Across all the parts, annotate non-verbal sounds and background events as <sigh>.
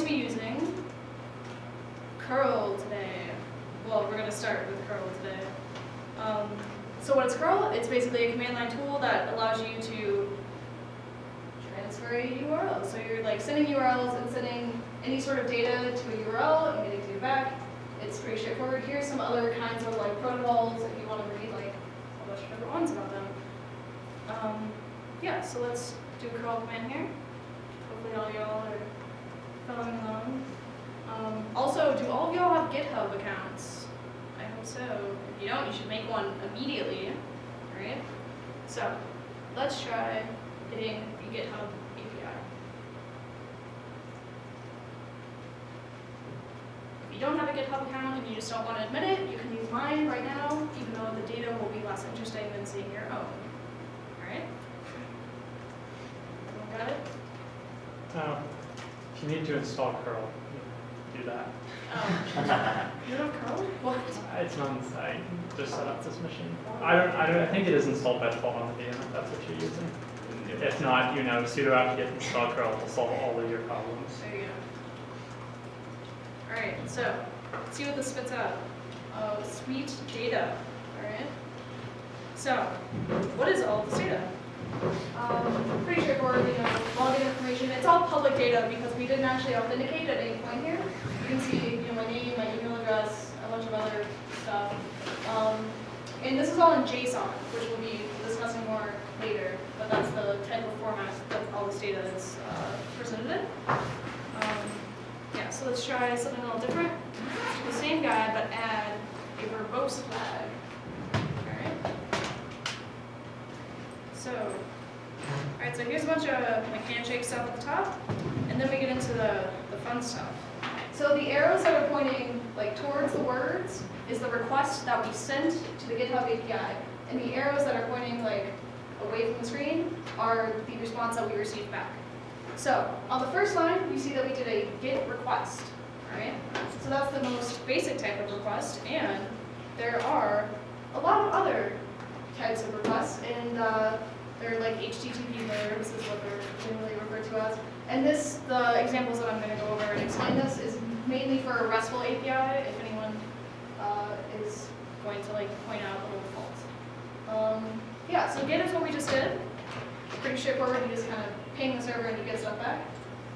to be using curl today. Well, we're going to start with curl today. Um, so what is curl? It's basically a command line tool that allows you to transfer a URL. So you're like sending URLs and sending any sort of data to a URL and getting data back. It's pretty straightforward. Here's some other kinds of like protocols if you want to read like a bunch of different ones about them. Um, yeah, so let's do a curl command here. Hopefully all y'all are following along. Um, also, do all of y'all have GitHub accounts? I hope so. If you don't, you should make one immediately, right? So, let's try hitting the GitHub API. If you don't have a GitHub account and you just don't want to admit it, you can use mine right now, even though the data will be less interesting than seeing your own. Alright? Got it? Um, you need to install curl, do that. Oh. <laughs> You don't curl? What? Uh, it's not inside. just set up this machine. I don't, I don't, I think it is installed by default on the VM if that's what you're using. Mm-hmm. If not, you know, sudo apt-get install curl will solve all of your problems. There you go. Alright, so, let's see what this spits out. Oh, sweet data, alright? So, what is all this data? Um, pretty straightforward, you know, login information. It's all public data because we didn't actually authenticate at any point here. You can see, you know, my name, my email address, a bunch of other stuff. Um, and this is all in JSON, which we'll be discussing more later, but that's the type of format that all this data is uh, presented in. Um, yeah, so let's try something a little different. The same guy, but add a verbose flag. Alright. So, alright, so here's a bunch of like handshake stuff at the top, and then we get into the, the fun stuff. So the arrows that are pointing like towards the words is the request that we sent to the GitHub API, and the arrows that are pointing like away from the screen are the response that we received back. So on the first line, you see that we did a GET request, right? So that's the most basic type of request, and there are a lot of other types of requests, and uh, they're like HTTP verbs is what they're generally referred to as. And this, the examples that I'm going to go over and explain this is mainly for a RESTful API, if anyone uh, is going to like point out little faults. Um, yeah, so GET is what we just did. Pretty straightforward, you just kind of ping the server and you get stuff back.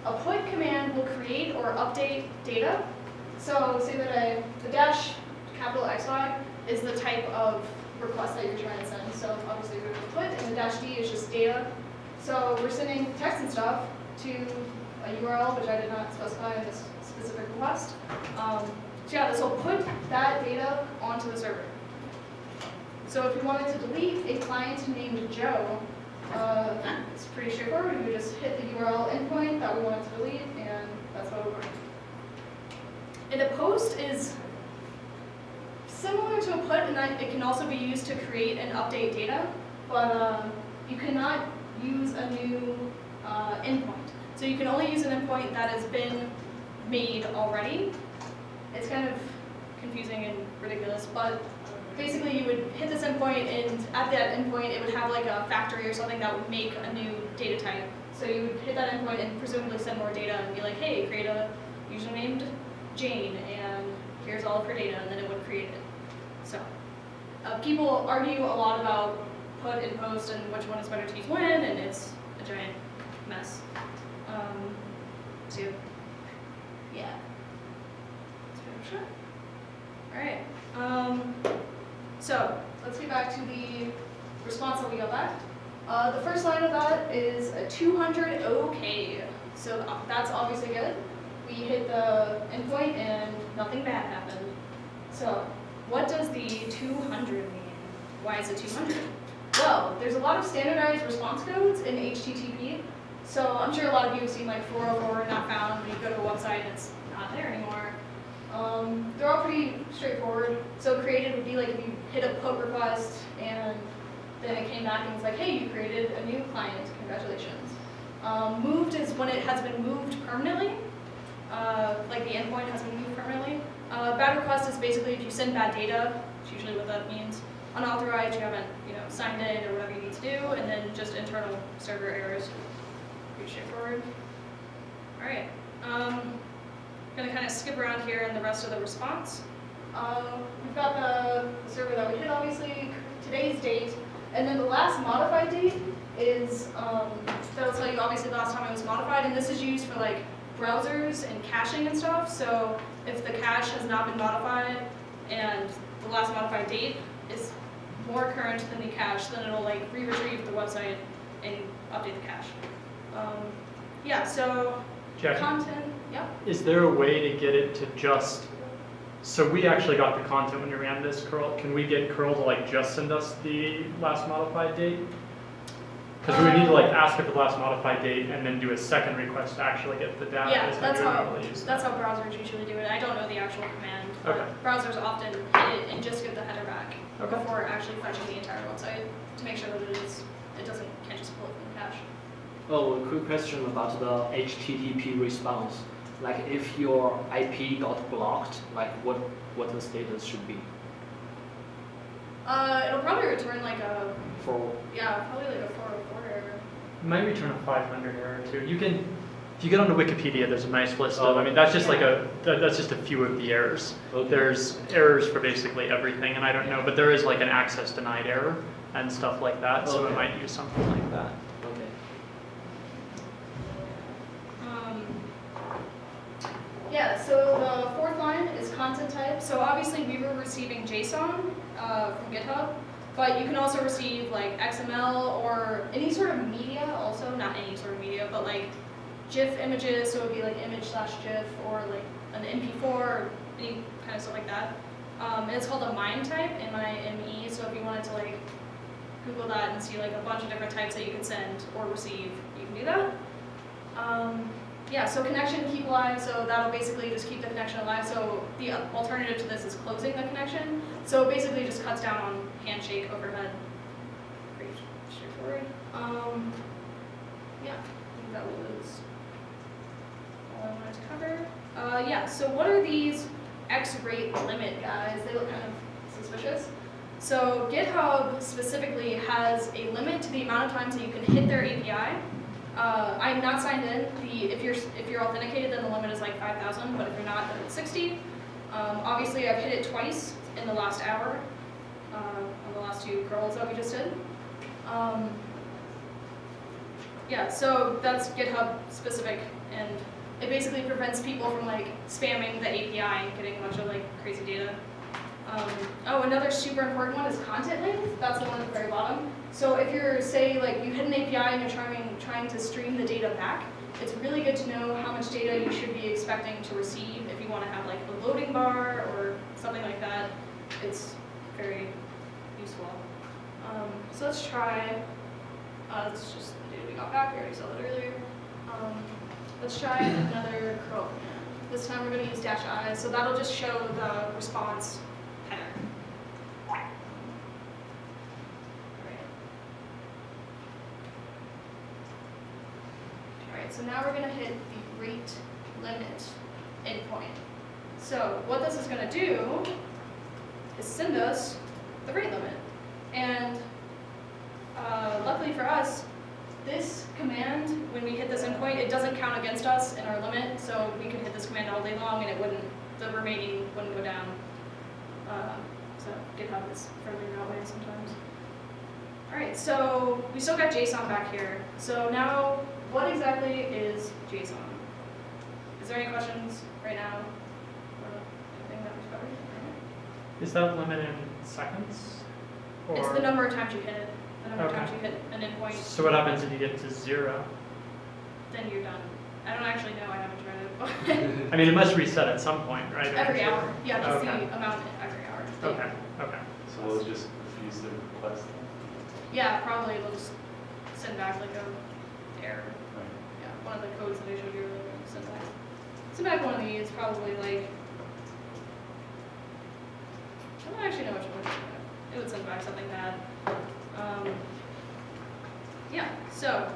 A put command will create or update data. So say that I, the dash capital XY is the type of request that you're trying to send. So obviously we're going to put, and the dash D is just data. So we're sending text and stuff to a URL, which I did not specify in this specific request. Um, so yeah, this will put that data onto the server. So if you wanted to delete a client named Joe, uh, it's pretty straightforward. We just hit the URL endpoint that we wanted to delete, and that's how it would work. And a post is similar to a put in that it can also be used to create and update data, but um, you cannot use a new uh, endpoint. So you can only use an endpoint that has been made already. It's kind of confusing and ridiculous, but basically you would hit this endpoint and at that endpoint it would have like a factory or something that would make a new data type. So you would hit that endpoint and presumably send more data and be like, hey, create a user named Jane and here's all of her data and then it would create it. So uh, people argue a lot about put and post and which one is better to use when and it's a giant mess. Um, so yeah. That's pretty much it. All right. Um, so let's get back to the response that we got back. Uh, the first line of that is a 200 OK. So uh, that's obviously good. We hit the endpoint and nothing bad happened. So what does the 200 mean? Why is it 200? Well, there's a lot of standardized response codes in HTTP. So I'm sure a lot of you have seen like 404 not found when you go to a website and it's not there anymore. Um, they're all pretty straightforward. So created would be like if you hit a put request and then it came back and was like, hey, you created a new client, congratulations. Um, moved is when it has been moved permanently, uh, like the endpoint has been moved permanently. Uh, bad request is basically if you send bad data, it's usually what that means. Unauthorized, you haven't you know, signed in or whatever you need to do, and then just internal server errors. Pretty straightforward. All right. Um, gonna kind of skip around here in the rest of the response. Um, we've got the server that we hit, obviously, today's date, and then the last modified date is, um, that'll tell you obviously the last time it was modified, and this is used for like browsers and caching and stuff, so if the cache has not been modified and the last modified date is more current than the cache, then it'll like re-retrieve the website and update the cache. Um, yeah, so Jackie, content, yeah. is there a way to get it to just, so we actually got the content when you ran this, curl, can we get curl to like just send us the last modified date? Because we would need to like ask it for the last modified date and then do a second request to actually get the data. Yeah, that's we how, that's how browsers usually do it. I don't know the actual command. but Okay. Browsers often hit it and just give the header back Okay. before actually fetching the entire website to make sure that it is, it doesn't, can't just pull it from the cache. Oh, a quick question about the HTTP response. Like if your IP got blocked, like what, what the status should be Uh, it'll probably return like a, for, yeah, probably like a 404 error. It Might return a 500 error too. You can, if you get onto Wikipedia, there's a nice list of, Oh. I mean, that's just like a, that- that's just a few of the errors. Okay. There's errors for basically everything, and I don't know, but there is like an access denied error and stuff like that, so it might use something like that. okay. Um, yeah, so the fourth line is content type. So obviously we were receiving JSON uh, from GitHub, but you can also receive like XML or any sort of media also, not any sort of media, but like GIF images, so it would be like image slash GIF or like an MP4 or any kind of stuff like that. Um, and it's called a MIME type, M-I-M-E, so if you wanted to like Google that and see like a bunch of different types that you can send or receive, you can do that. Um, yeah, so connection keep alive, so that'll basically just keep the connection alive. So the alternative to this is closing the connection. So it basically just cuts down on handshake overhead. Pretty straightforward. Um, yeah, I think that was all I wanted to cover. Uh, yeah, so what are these X rate limit guys? They look kind of suspicious. So GitHub specifically has a limit to the amount of times that you can hit their API. Uh, I'm not signed in. The if you're if you're authenticated, then the limit is like 5,000. But if you're not, then it's 60. Um, obviously, I've hit it twice in the last hour uh, on the last two curls that we just did. Um, yeah, so that's GitHub specific, and it basically prevents people from like spamming the API and getting a bunch of like crazy data. Um, oh, another super important one is content length. That's the one at the very bottom. So if you're, say, like you hit an API and you're trying, trying to stream the data back, it's really good to know how much data you should be expecting to receive if you want to have like a loading bar something like that. It's very useful. Um, so let's try, uh, it's just the data we got back, we already saw that earlier. Um, let's try another curl. This time we're going to use dash i, so that'll just show the response header. Alright, so now we're gonna hit the rate limit endpoint. So what this is gonna do is send us the rate limit. And uh, luckily for us, this command, when we hit this endpoint, it doesn't count against us in our limit, so we could hit this command all day long and it wouldn't, the remaining wouldn't go down. Uh, so GitHub is friendly that way sometimes. Alright, so we still got JSON back here. So now, what exactly is JSON? Is there any questions right now? Or anything that we've covered? Is that limit in seconds? It's the number of times you hit it, the number of Okay. times you hit an endpoint, So what happens if you get to zero? then you're done. I don't actually know, I haven't tried it. <laughs> I mean, it must reset at some point, right? Every eventually? hour, yeah, just the Okay. amount every hour. Okay, okay. So we'll just refuse the request then? Yeah, probably it'll just send back like a error. Right. Yeah, one of the codes that I showed you earlier, send back. Send back one of these, probably like, I don't actually know which one. it would send back. Something bad. Um, yeah, so